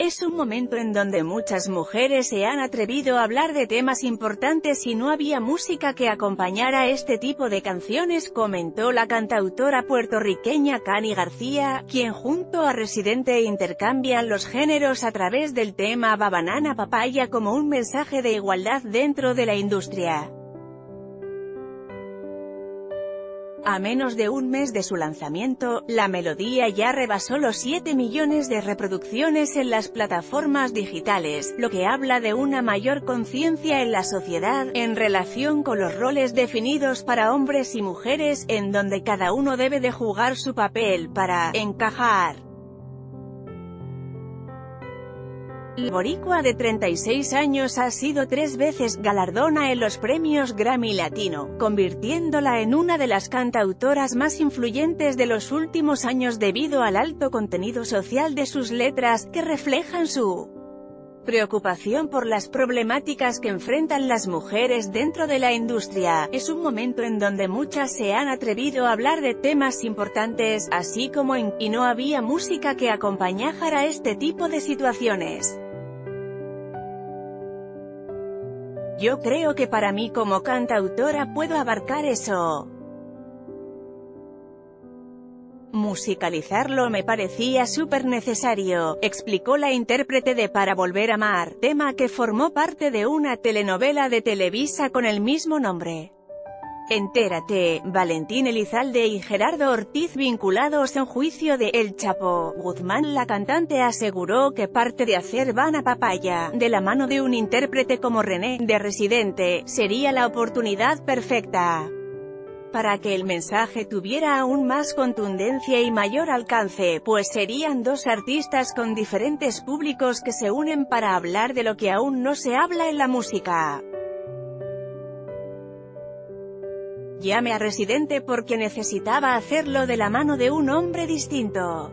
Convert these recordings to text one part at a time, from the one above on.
Es un momento en donde muchas mujeres se han atrevido a hablar de temas importantes y no había música que acompañara este tipo de canciones, comentó la cantautora puertorriqueña Cani García, quien junto a Residente intercambian los géneros a través del tema Babanana Papaya como un mensaje de igualdad dentro de la industria. A menos de un mes de su lanzamiento, la melodía ya rebasó los 7 millones de reproducciones en las plataformas digitales, lo que habla de una mayor conciencia en la sociedad, en relación con los roles definidos para hombres y mujeres, en donde cada uno debe de jugar su papel para encajar. El boricua de 36 años ha sido tres veces galardona en los premios Grammy Latino, convirtiéndola en una de las cantautoras más influyentes de los últimos años debido al alto contenido social de sus letras, que reflejan su preocupación por las problemáticas que enfrentan las mujeres dentro de la industria. Es un momento en donde muchas se han atrevido a hablar de temas importantes, así como en, y no había música que acompañara este tipo de situaciones. Yo creo que para mí como cantautora puedo abarcar eso. Musicalizarlo me parecía súper necesario, explicó la intérprete de Para Volver a Amar, tema que formó parte de una telenovela de Televisa con el mismo nombre. Entérate, Valentín Elizalde y Gerardo Ortiz vinculados en juicio de El Chapo. Guzmán la cantante aseguró que parte de hacer Van a Papaya, de la mano de un intérprete como René, de Residente, sería la oportunidad perfecta para que el mensaje tuviera aún más contundencia y mayor alcance, pues serían dos artistas con diferentes públicos que se unen para hablar de lo que aún no se habla en la música. Llame a Residente porque necesitaba hacerlo de la mano de un hombre distinto.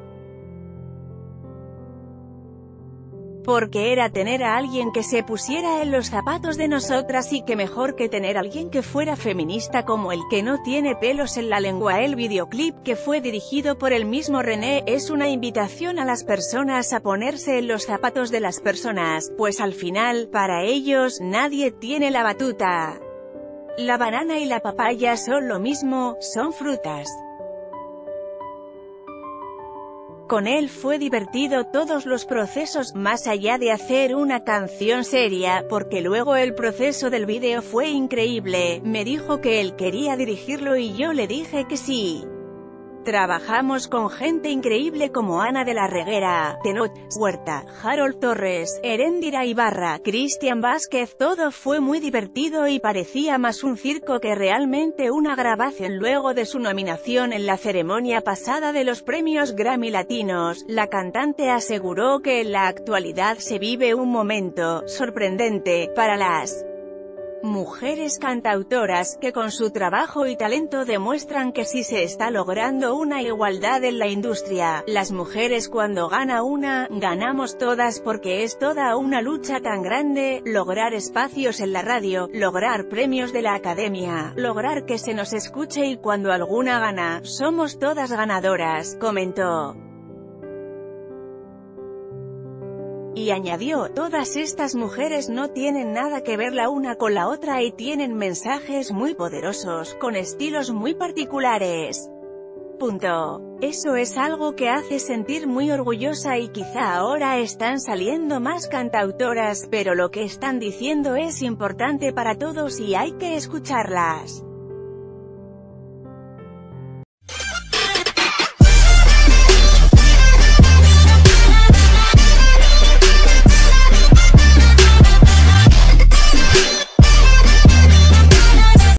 Porque era tener a alguien que se pusiera en los zapatos de nosotras y que mejor que tener a alguien que fuera feminista como el que no tiene pelos en la lengua. El videoclip que fue dirigido por el mismo René es una invitación a las personas a ponerse en los zapatos de las personas, pues al final, para ellos, nadie tiene la batuta. La banana y la papaya son lo mismo, son frutas. Con él fue divertido todos los procesos, más allá de hacer una canción seria, porque luego el proceso del vídeo fue increíble, me dijo que él quería dirigirlo y yo le dije que sí. Trabajamos con gente increíble como Ana de la Reguera, Tenot, Huerta, Harold Torres, Erendira Ibarra, Cristian Vázquez, todo fue muy divertido y parecía más un circo que realmente una grabación. Luego de su nominación en la ceremonia pasada de los premios Grammy Latinos, la cantante aseguró que en la actualidad se vive un momento sorprendente para las Mujeres cantautoras, que con su trabajo y talento demuestran que sí se está logrando una igualdad en la industria. Las mujeres cuando gana una, ganamos todas porque es toda una lucha tan grande, lograr espacios en la radio, lograr premios de la academia, lograr que se nos escuche y cuando alguna gana, somos todas ganadoras, comentó. Y añadió, todas estas mujeres no tienen nada que ver la una con la otra y tienen mensajes muy poderosos, con estilos muy particulares. Punto. Eso es algo que hace sentir muy orgullosa y quizá ahora están saliendo más cantautoras, pero lo que están diciendo es importante para todos y hay que escucharlas.